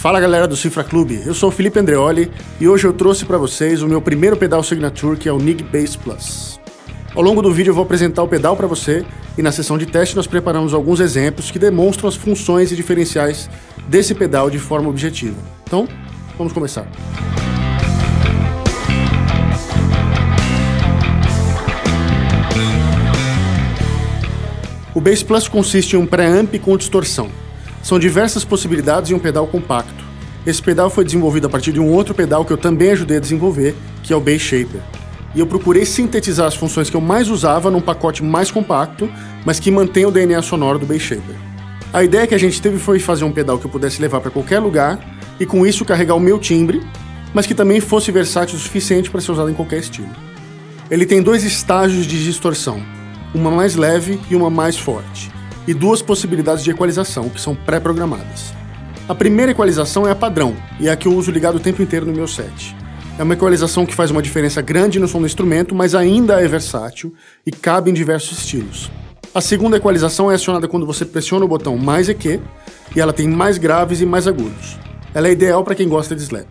Fala galera do Cifra Clube, eu sou o Felipe Andreoli e hoje eu trouxe para vocês o meu primeiro pedal Signature que é o NIG Bass Plus. Ao longo do vídeo eu vou apresentar o pedal para você e na sessão de teste nós preparamos alguns exemplos que demonstram as funções e diferenciais desse pedal de forma objetiva. Então, vamos começar. O Bass Plus consiste em um preamp com distorção. São diversas possibilidades em um pedal compacto. Esse pedal foi desenvolvido a partir de um outro pedal que eu também ajudei a desenvolver, que é o Bass Shaper. E eu procurei sintetizar as funções que eu mais usava num pacote mais compacto, mas que mantém o DNA sonoro do Bass Shaper. A ideia que a gente teve foi fazer um pedal que eu pudesse levar para qualquer lugar e com isso carregar o meu timbre, mas que também fosse versátil o suficiente para ser usado em qualquer estilo. Ele tem dois estágios de distorção, uma mais leve e uma mais forte e duas possibilidades de equalização, que são pré-programadas. A primeira equalização é a padrão, e é a que eu uso ligado o tempo inteiro no meu set. É uma equalização que faz uma diferença grande no som do instrumento, mas ainda é versátil e cabe em diversos estilos. A segunda equalização é acionada quando você pressiona o botão mais EQ, e ela tem mais graves e mais agudos. Ela é ideal para quem gosta de slap.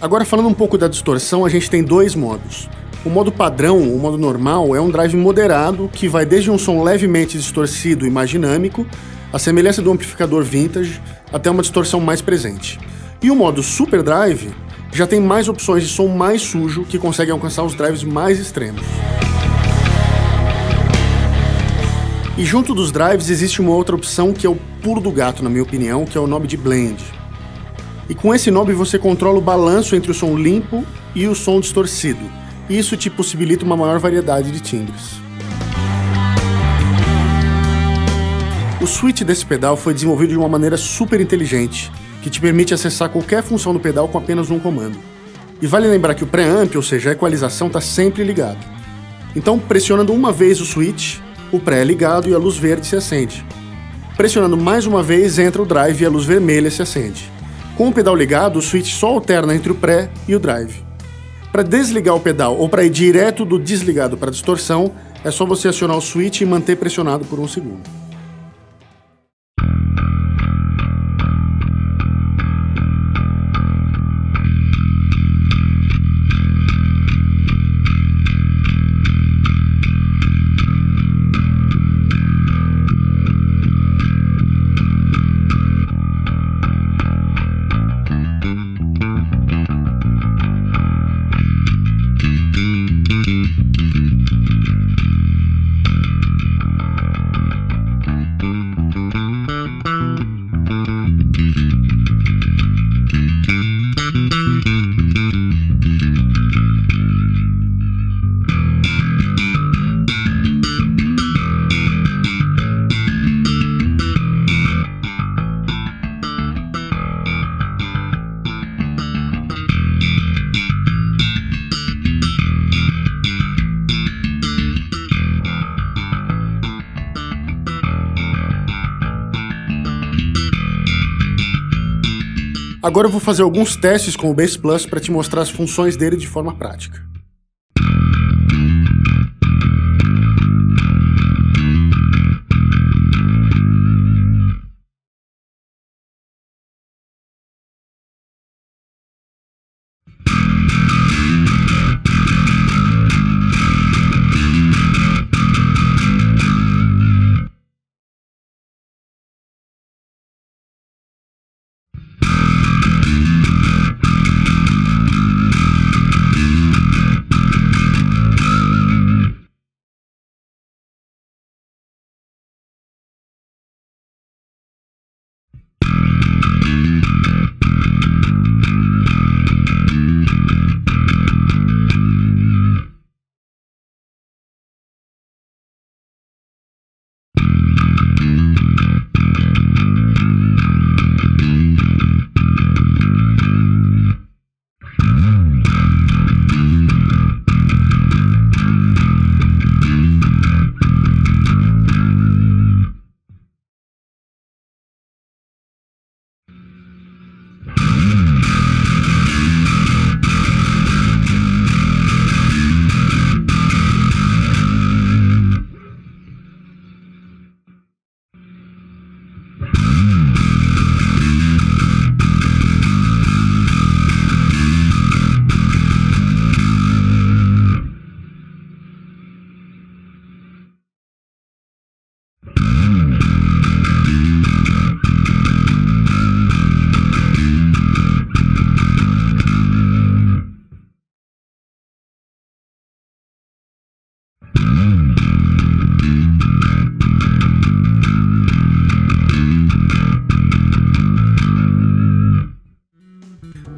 Agora falando um pouco da distorção, a gente tem dois modos. O modo padrão, o modo normal, é um drive moderado que vai desde um som levemente distorcido e mais dinâmico, a semelhança do amplificador vintage, até uma distorção mais presente. E o modo super drive já tem mais opções de som mais sujo que conseguem alcançar os drives mais extremos. E junto dos drives existe uma outra opção que é o pulo do gato, na minha opinião, que é o knob de blend. E com esse knob você controla o balanço entre o som limpo e o som distorcido. Isso te possibilita uma maior variedade de timbres. O switch desse pedal foi desenvolvido de uma maneira super inteligente, que te permite acessar qualquer função do pedal com apenas um comando. E vale lembrar que o preamp, ou seja, a equalização, está sempre ligado. Então, pressionando uma vez o switch, o pré é ligado e a luz verde se acende. Pressionando mais uma vez, entra o drive e a luz vermelha se acende. Com o pedal ligado, o switch só alterna entre o pré e o drive. Para desligar o pedal ou para ir direto do desligado para a distorção, é só você acionar o switch e manter pressionado por um segundo. Agora eu vou fazer alguns testes com o Bass Plus para te mostrar as funções dele de forma prática.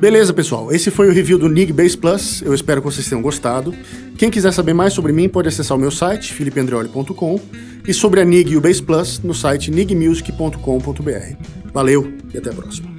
Beleza, pessoal. Esse foi o review do Nig Bass Plus. Eu espero que vocês tenham gostado. Quem quiser saber mais sobre mim pode acessar o meu site, filipeandreoli.com, e sobre a Nig e o Bass Plus no site nigmusic.com.br. Valeu e até a próxima.